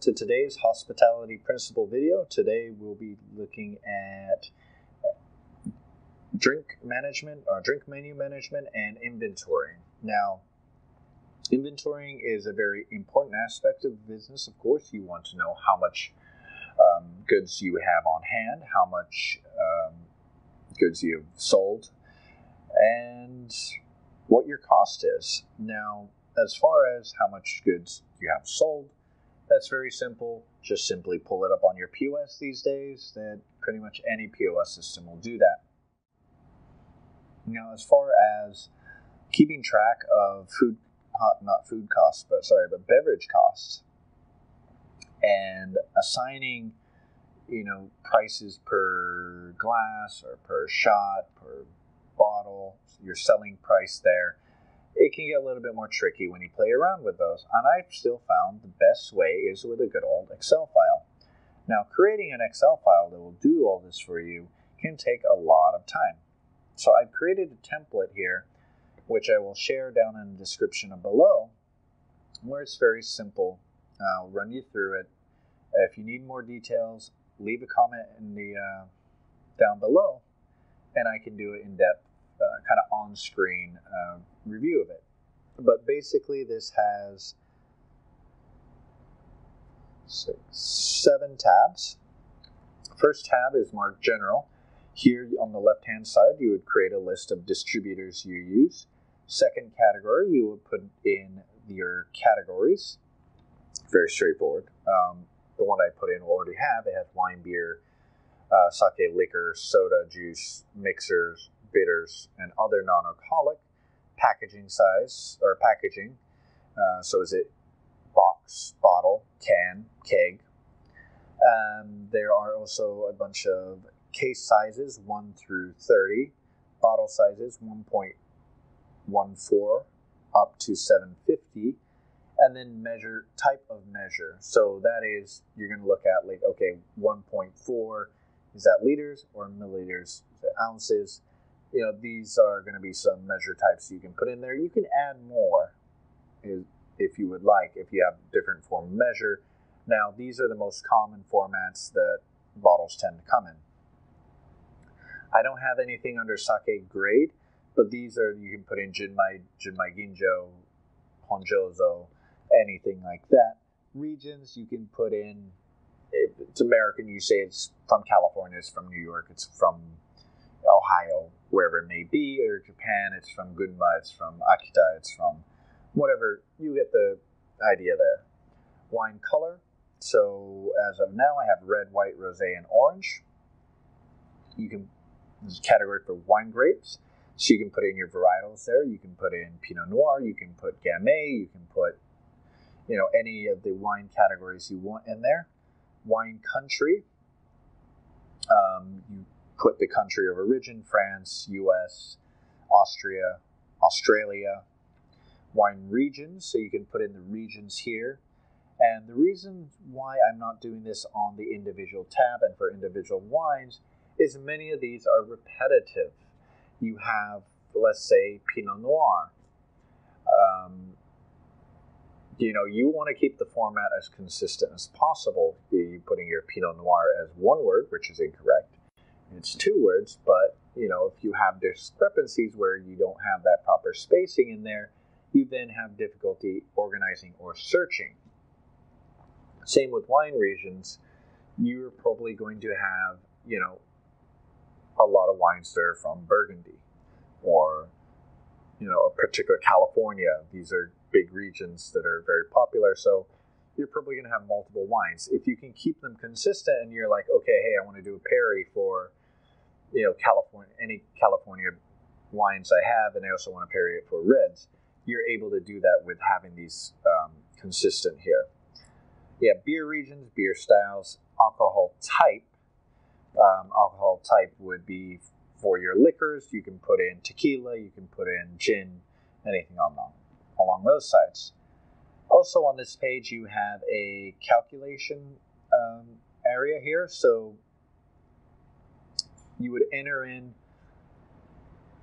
to today's hospitality principle video. Today we'll be looking at drink management or drink menu management and inventorying. Now, inventorying is a very important aspect of business. Of course, you want to know how much um, goods you have on hand, how much um, goods you've sold, and what your cost is. Now, as far as how much goods you have sold, that's very simple. Just simply pull it up on your POS these days. That pretty much any POS system will do that. Now, as far as keeping track of food, not food costs, but sorry, but beverage costs, and assigning, you know, prices per glass or per shot, per bottle, your selling price there it can get a little bit more tricky when you play around with those. And I've still found the best way is with a good old Excel file. Now, creating an Excel file that will do all this for you can take a lot of time. So I've created a template here, which I will share down in the description below, where it's very simple. I'll run you through it. If you need more details, leave a comment in the uh, down below, and I can do it in depth kind of on screen uh, review of it. But basically, this has six, seven tabs. First tab is marked general. Here on the left hand side, you would create a list of distributors you use. Second category, you would put in your categories. Very straightforward. Um, the one I put in will already have it has wine, beer, uh, sake, liquor, soda, juice, mixers, bitters, and other non alcoholic packaging size or packaging. Uh, so is it box, bottle, can, keg? Um, there are also a bunch of case sizes 1 through 30, bottle sizes 1.14 up to 750 and then measure type of measure. So that is you're going to look at like okay, 1.4 is that liters or milliliters, ounces, you know, these are going to be some measure types you can put in there. You can add more if you would like, if you have different form measure. Now, these are the most common formats that bottles tend to come in. I don't have anything under sake grade, but these are, you can put in Junmai, Junmai Ginjo, Honjozo, anything like that. Regions, you can put in, it's American, you say it's from California, it's from New York, it's from Ohio, wherever it may be, or Japan, it's from Gunma, it's from Akita, it's from whatever. You get the idea there. Wine color. So as of now, I have red, white, rosé, and orange. You can category for wine grapes. So you can put in your varietals there. You can put in Pinot Noir. You can put Gamay. You can put, you know, any of the wine categories you want in there. Wine country. Put the country of origin France, US, Austria, Australia, wine regions, so you can put in the regions here. And the reason why I'm not doing this on the individual tab and for individual wines is many of these are repetitive. You have, let's say, Pinot Noir. Um, you know, you want to keep the format as consistent as possible. You're putting your Pinot Noir as one word, which is incorrect it's two words, but you know, if you have discrepancies where you don't have that proper spacing in there, you then have difficulty organizing or searching. Same with wine regions, you're probably going to have, you know, a lot of wines that are from Burgundy or, you know, a particular California. These are big regions that are very popular. So you're probably going to have multiple wines. If you can keep them consistent and you're like, okay, hey, I want to do a Perry for you know California any California wines I have, and I also want to pair it for reds. You're able to do that with having these um, consistent here. Yeah, beer regions, beer styles, alcohol type. Um, alcohol type would be for your liquors. You can put in tequila, you can put in gin, anything on them, along those sides. Also on this page, you have a calculation um, area here. So you would enter in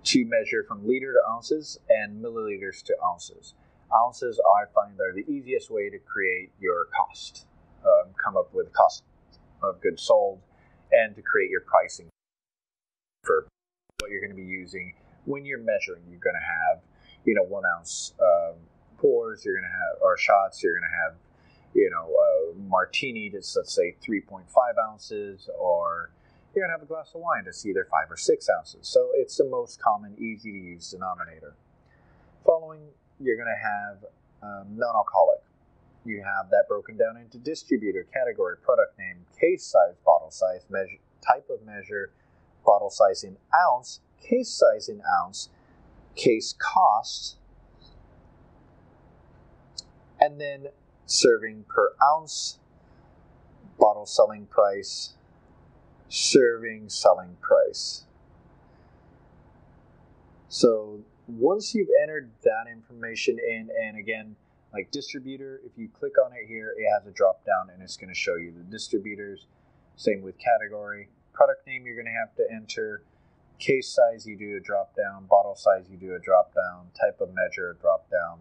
to measure from liter to ounces and milliliters to ounces. Ounces, I find, are the easiest way to create your cost um, come up with cost of goods sold and to create your pricing for what you're going to be using when you're measuring. You're going to have, you know, one ounce um, pours. You're going to have or shots. You're going to have, you know, a martini that's let's say 3.5 ounces, or going to have a glass of wine that's either five or six ounces. So it's the most common, easy to use denominator. Following, you're going to have um, non-alcoholic. You have that broken down into distributor, category, product name, case size, bottle size, measure, type of measure, bottle size in ounce, case size in ounce, case cost, and then serving per ounce, bottle selling price, serving selling price. So once you've entered that information in, and again, like distributor, if you click on it here, it has a drop down and it's going to show you the distributors. Same with category. Product name, you're going to have to enter. Case size, you do a drop down. Bottle size, you do a drop down. Type of measure, drop down.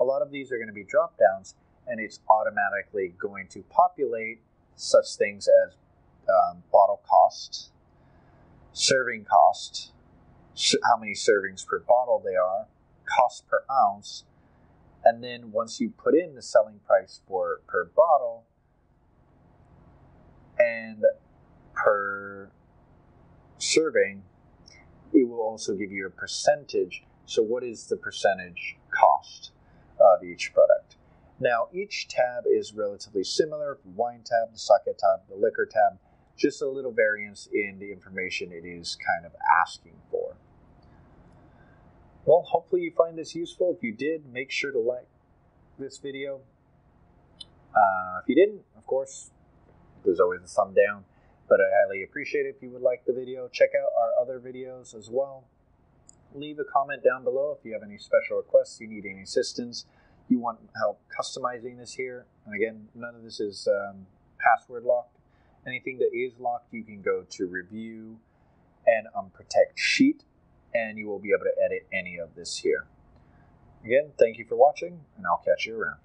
A lot of these are going to be drop downs, and it's automatically going to populate such things as um, bottle cost, serving cost, how many servings per bottle they are, cost per ounce, and then once you put in the selling price for per bottle and per serving, it will also give you a percentage. So, what is the percentage cost of each product? Now, each tab is relatively similar wine tab, the sake tab, the liquor tab, just a little variance in the information it is kind of asking for. Well, hopefully you find this useful. If you did, make sure to like this video. Uh, if you didn't, of course, there's always a thumb down, but I highly appreciate it if you would like the video. Check out our other videos as well. Leave a comment down below if you have any special requests, you need any assistance, you want help customizing this here. And again, none of this is um, password locked. Anything that is locked, you can go to review and um, unprotect sheet and you will be able to edit any of this here. Again, thank you for watching, and I'll catch you around.